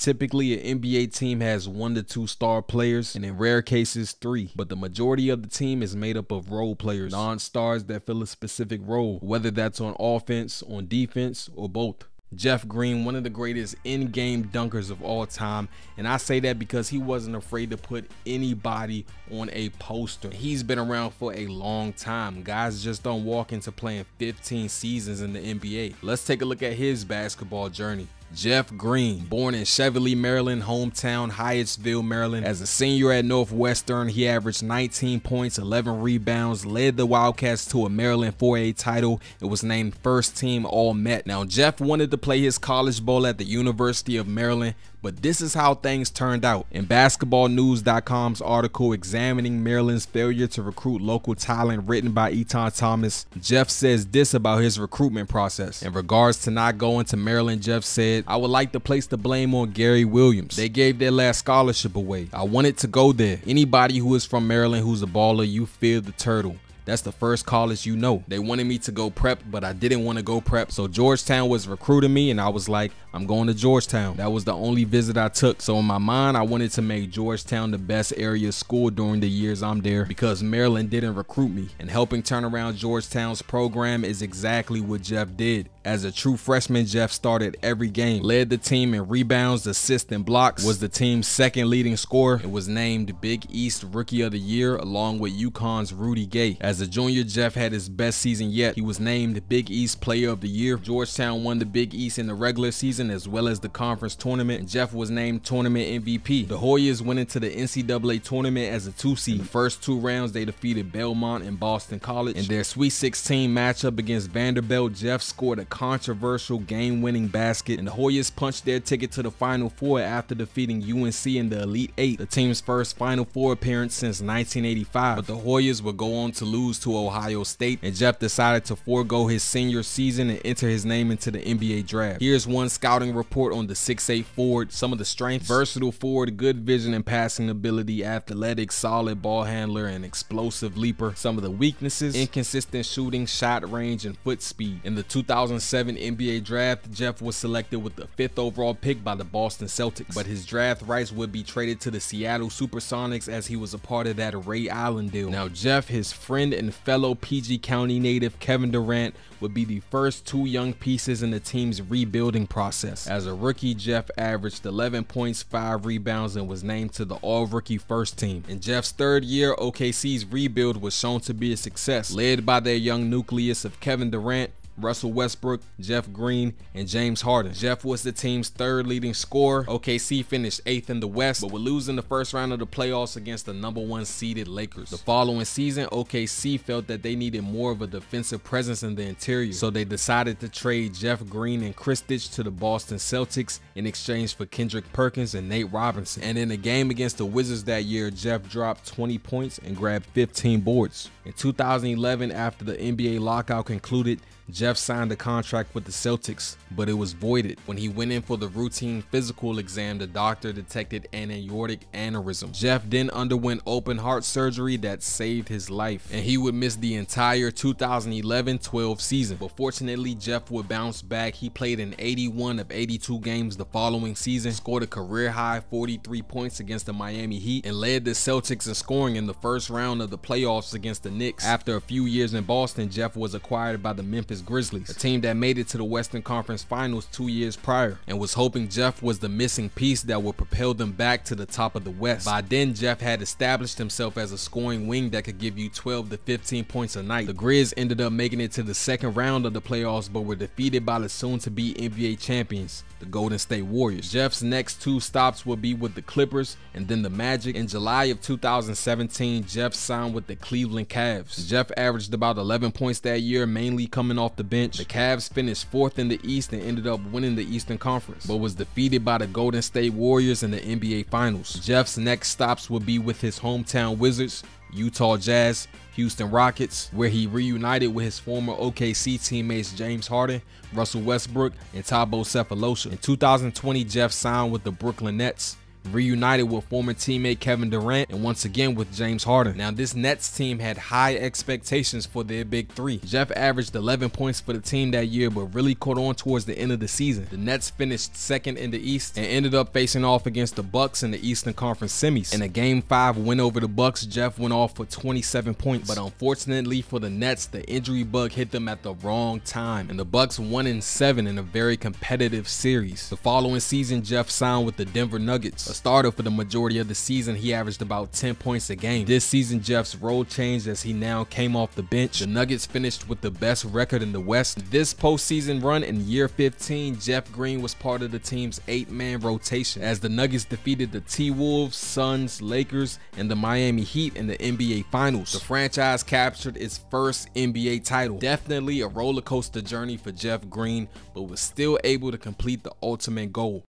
Typically, an NBA team has one to two star players, and in rare cases, three. But the majority of the team is made up of role players, non stars that fill a specific role, whether that's on offense, on defense, or both. Jeff Green, one of the greatest in-game dunkers of all time. And I say that because he wasn't afraid to put anybody on a poster. He's been around for a long time. Guys just don't walk into playing 15 seasons in the NBA. Let's take a look at his basketball journey. Jeff Green, born in Cheverly, Maryland, hometown Hyattsville, Maryland. As a senior at Northwestern, he averaged 19 points, 11 rebounds, led the Wildcats to a Maryland 4A title, and was named first team All-Met. Now, Jeff wanted to play his college ball at the University of Maryland, but this is how things turned out. In basketballnews.com's article examining Maryland's failure to recruit local talent written by Etan Thomas, Jeff says this about his recruitment process. In regards to not going to Maryland, Jeff said, I would like to place the blame on Gary Williams. They gave their last scholarship away. I wanted to go there. Anybody who is from Maryland who's a baller, you fear the turtle. That's the first college you know. They wanted me to go prep, but I didn't want to go prep. So Georgetown was recruiting me and I was like, I'm going to Georgetown. That was the only visit I took. So in my mind, I wanted to make Georgetown the best area school during the years I'm there because Maryland didn't recruit me. And helping turn around Georgetown's program is exactly what Jeff did. As a true freshman, Jeff started every game, led the team in rebounds, assists, and blocks, was the team's second leading scorer, and was named Big East Rookie of the Year along with UConn's Rudy Gay. As a junior, Jeff had his best season yet. He was named Big East Player of the Year. Georgetown won the Big East in the regular season as well as the conference tournament, Jeff was named tournament MVP. The Hoyas went into the NCAA tournament as a two seed. The first two rounds, they defeated Belmont and Boston College. In their Sweet 16 matchup against Vanderbilt, Jeff scored a controversial game-winning basket, and the Hoyas punched their ticket to the Final Four after defeating UNC in the Elite Eight, the team's first Final Four appearance since 1985. But the Hoyas would go on to lose to Ohio State, and Jeff decided to forego his senior season and enter his name into the NBA draft. Here's one scouting report on the 6'8 forward, some of the strengths, versatile forward, good vision and passing ability, athletic, solid ball handler, and explosive leaper. Some of the weaknesses, inconsistent shooting, shot range, and foot speed. In the 2007 NBA draft, Jeff was selected with the fifth overall pick by the Boston Celtics, but his draft rights would be traded to the Seattle Supersonics as he was a part of that Ray Allen deal. Now, Jeff, his friend and fellow PG County native Kevin Durant would be the first two young pieces in the team's rebuilding process. As a rookie, Jeff averaged 11 points, 5 rebounds, and was named to the all-rookie first team. In Jeff's third year, OKC's rebuild was shown to be a success, led by their young nucleus of Kevin Durant, Russell Westbrook, Jeff Green, and James Harden. Jeff was the team's third leading scorer. OKC finished eighth in the West, but lose in the first round of the playoffs against the number one seeded Lakers. The following season, OKC felt that they needed more of a defensive presence in the interior, so they decided to trade Jeff Green and Krstic to the Boston Celtics in exchange for Kendrick Perkins and Nate Robinson. And in a game against the Wizards that year, Jeff dropped 20 points and grabbed 15 boards. In 2011, after the NBA lockout concluded, Jeff signed a contract with the Celtics, but it was voided. When he went in for the routine physical exam, the doctor detected an aortic aneurysm. Jeff then underwent open heart surgery that saved his life, and he would miss the entire 2011-12 season. But fortunately, Jeff would bounce back. He played in 81 of 82 games the following season, scored a career-high 43 points against the Miami Heat, and led the Celtics in scoring in the first round of the playoffs against the Knicks. After a few years in Boston, Jeff was acquired by the Memphis Grizzlies, a team that made it to the Western Conference Finals two years prior, and was hoping Jeff was the missing piece that would propel them back to the top of the West. By then, Jeff had established himself as a scoring wing that could give you 12 to 15 points a night. The Grizz ended up making it to the second round of the playoffs, but were defeated by the soon-to-be NBA champions, the Golden State Warriors. Jeff's next two stops will be with the Clippers and then the Magic. In July of 2017, Jeff signed with the Cleveland Cavs. Jeff averaged about 11 points that year, mainly coming off the bench. The Cavs finished fourth in the East and ended up winning the Eastern Conference, but was defeated by the Golden State Warriors in the NBA Finals. Jeff's next stops would be with his hometown Wizards, Utah Jazz, Houston Rockets, where he reunited with his former OKC teammates James Harden, Russell Westbrook, and Thabo Sefolosha. In 2020, Jeff signed with the Brooklyn Nets, reunited with former teammate Kevin Durant, and once again with James Harden. Now, this Nets team had high expectations for their big three. Jeff averaged 11 points for the team that year, but really caught on towards the end of the season. The Nets finished second in the East and ended up facing off against the Bucks in the Eastern Conference semis. In a Game 5 win over the Bucks, Jeff went off for 27 points, but unfortunately for the Nets, the injury bug hit them at the wrong time, and the Bucks won in 7 in a very competitive series. The following season, Jeff signed with the Denver Nuggets. A starter for the majority of the season, he averaged about 10 points a game. This season, Jeff's role changed as he now came off the bench. The Nuggets finished with the best record in the West. This postseason run in year 15, Jeff Green was part of the team's eight-man rotation as the Nuggets defeated the T-Wolves, Suns, Lakers, and the Miami Heat in the NBA Finals. The franchise captured its first NBA title. Definitely a roller coaster journey for Jeff Green, but was still able to complete the ultimate goal.